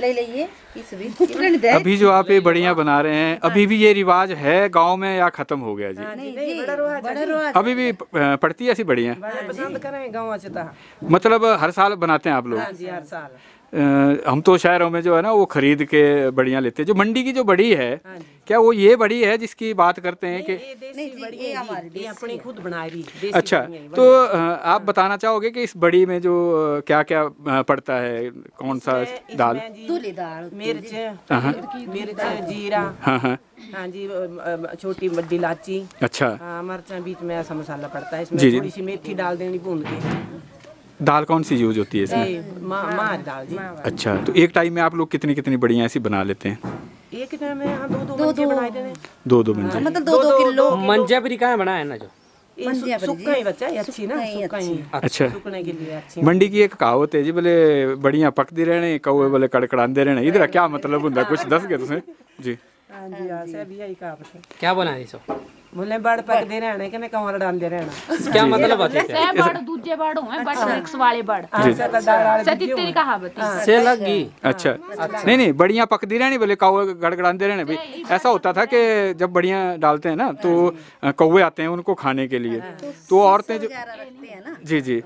ले लीजिए इस अभी जो आप ये बढ़िया बना रहे हैं अभी भी ये रिवाज है गाँव में या खत्म हो गया जी? नहीं जी बड़ा रोज अभी भी पड़ती है ऐसी बढ़िया? पसंद करें गाँव मतलब हर साल बनाते हैं आप लोग? हर साल। हम तो शहरों में जो है ना वो खरीद के बढ़िया लेते हैं। जो मंडी की जो बड़ी है हाँ क्या वो ये बड़ी है जिसकी बात करते हैं कि ये देसी बड़ी है जी, अपनी खुद बनाई रही अच्छा तो आप बताना चाहोगे कि इस बड़ी में जो क्या क्या पड़ता है? कौन सा दाल? दूली दाल मिर्च हाँ मिर्च जीरा। हाँ हाँ। हाँ जी छोटी बड़ी इलाची अच्छा। हाँ मिर्चा बीच में ऐसा मसाला पड़ता है इसमें थोड़ी सी मेथी डाल देनी भून के। दाल कौन सी यूज़ होती है इसमें? ये मा- दाल जी। अच्छा तो एक टाइम में आप लोग कितनी कितनी बढ़िया ऐसी बना लेते हैं? एक टाइम में हाँ दो दो मंजे दो। दो मंजे मतलब दो दो किलो। मंजा भी बनाया ना जो? ही है अच्छी ही ही। अच्छा। अच्छी। मंडी की एक कहावत है जी बोले बढ़िया पकदी रहने कौए बोले कड़कड़ांदे रहने इधर क्या मतलब होता कुछ दस गए तुसें? जी। हाँ हाँ है। क्या बना बोले बड़ पकदे रहने कि कंवर डालते रहना क्या मतलब होते है सह बड़ दूजे बड़ हुए बट मिक्स वाले बड़। हाँ, से तो दाल वाले सतित्री कहावत है। से लग गई अच्छा। नहीं नहीं बढ़िया पकदी रहनी बोले कौवे गड़गड़ांदे रहने भाई ऐसा होता था कि जब बढ़िया डालते हैं ना तो कौवे आते हैं उनको खाने के लिए। तो औरतें जो वगैरह रखते हैं ना। जी जी।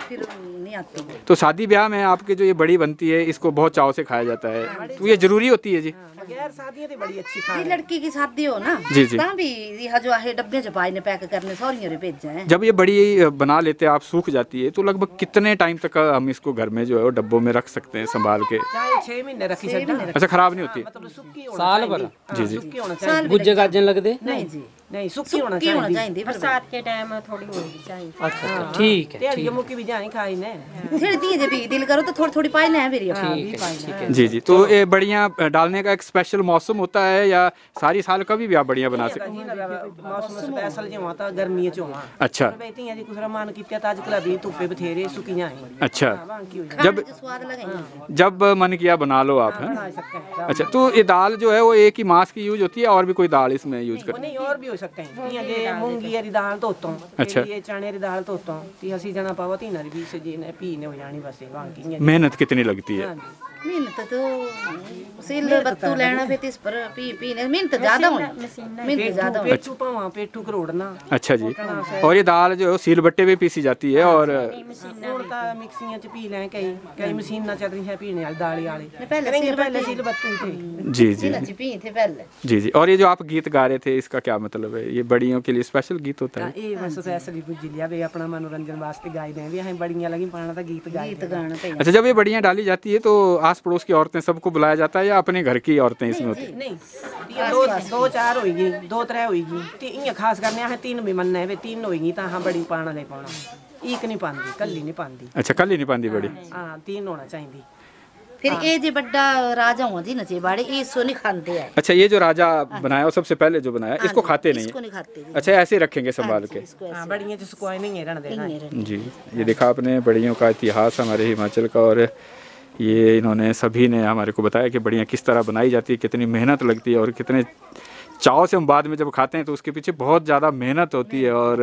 फिर नहीं आती तो शादी ब्याह में आपके जो ये बड़ी बनती है इसको बहुत चाव से खाया जाता है। तो ये ज़रूरी होती है जी? बगैर शादियाँ तो बड़ी अच्छी लड़की की शादी हो ना जी, जी। भी यह जो है डब्बे ने पैक करने सौरियों रे भेजा जब ये बड़ी बना लेते हैं आप सूख जाती है तो लगभग कितने टाइम तक हम इसको घर में जो है वो डब्बों में रख सकते हैं संभाल के? छह महीने रखी अच्छा खराब नहीं होती। मतलब साल भर। हाँ, जी, जी। गुज्जे गाजन लग दे नहीं जी। नहीं सुक्की होना की होना चाहिए। चाहिए बरसात के टाइम थोड़ी होनी चाहिए। अच्छा अच्छा ठीक है तेरी मुक्की भी जाए खाई ने फिर दी जे भी दिल करो तो थोड़ी थोड़ी पाई ना ठीक है है। जी जी। तो ये बढ़िया डालने का एक स्पेशल मौसम होता है या सारी साल कभी भी आप बढ़िया बना सकते मौसम स्पेशल जो होता गर्मी च होवा अच्छा। बेटी जी कुछ मान कित्या ता अजकल भी धुप्पे बथेरे सुकी जाए अच्छा। जब जब मन किया बना लो आप हैं हैं? अच्छा तो ये दाल जो है वो एक ही मास की यूज़ होती है और भी कोई दाल इसमें यूज़ वो कर नहीं और भी हो सकते हैं। ये मूँगी री दाल धोतो अच्छा। ये चने की दाल धोतो ती हसी जना पावा तीन नरी भी से जी ने पी ने हो जानी बस मेहनत कितनी लगती है? मेहनत तो सिल बत्तू लेना फिर इस पर पी पीने मेहनत ज़्यादा हो मेहनत ज़्यादा अच्छा। पेटू पावा पेटू करोड़ना अच्छा जी। और ये दाल जो सिल बट्टे पे पीसी जाती है हाँ और मिक्सियाँ च पी लें कई कई मशीनां चल रही हैं पीने वाली दाली वाली पहले पहले सिल बत्तू थे जी जी पी थे पहले। जी जी। और ये जो आप गीत गा रहे थे इसका क्या मतलब है? ये बड़ियों के लिए स्पेशल गीत होता है? हाँ, ये बस हाँ ऐसे भी लिया वे अपना मनोरंजन वास्ते गाए दे। भी हैं बड़ियाँ लगी पाना था गीत गाए गीत गाना अच्छा जब ये बड़ियाँ डाली जाती है तो आस पड़ोस की औरतें सबको बुलाया जाता है या अपने घर की औरतें इसमें नहीं, होती है? नहीं दो दो चार होगी दो त्रे होगी इं खास करने तीन भी मन्ने तीन होगी हाँ बड़ी पाना नहीं पाना। एक नहीं पाती कली नहीं पाती अच्छा कली नहीं पाती बड़ी? हाँ तीन होना चाहिए फिर ये जो बड़ा राजा हो जी नचे बाड़े ये सो नहीं खाते हैं। अच्छा ये जो राजा बनाया वो सबसे पहले जो बनाया इसको खाते नहीं? इसको नहीं खाते अच्छा ऐसे रखेंगे संभाल के? बढ़िया जिसको नहीं है। जी ये देखा आपने बढ़ियों का इतिहास हमारे हिमाचल का और ये इन्होंने सभी ने हमारे को बताया कि बढ़िया किस तरह बनाई जाती है कितनी मेहनत लगती है और कितने चाव से हम बाद में जब खाते हैं तो उसके पीछे बहुत ज़्यादा मेहनत होती है और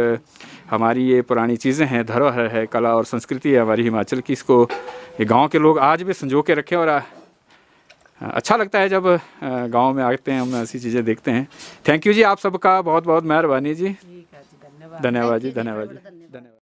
हमारी ये पुरानी चीज़ें हैं धरोहर है कला और संस्कृति है हमारी हिमाचल की इसको ये गाँव के लोग आज भी संजो के रखें और अच्छा लगता है जब गाँव में आते हैं हम ऐसी चीज़ें देखते हैं। थैंक यू जी आप सबका बहुत बहुत मेहरबानी जी। धन्यवाद। जी धन्यवाद जी।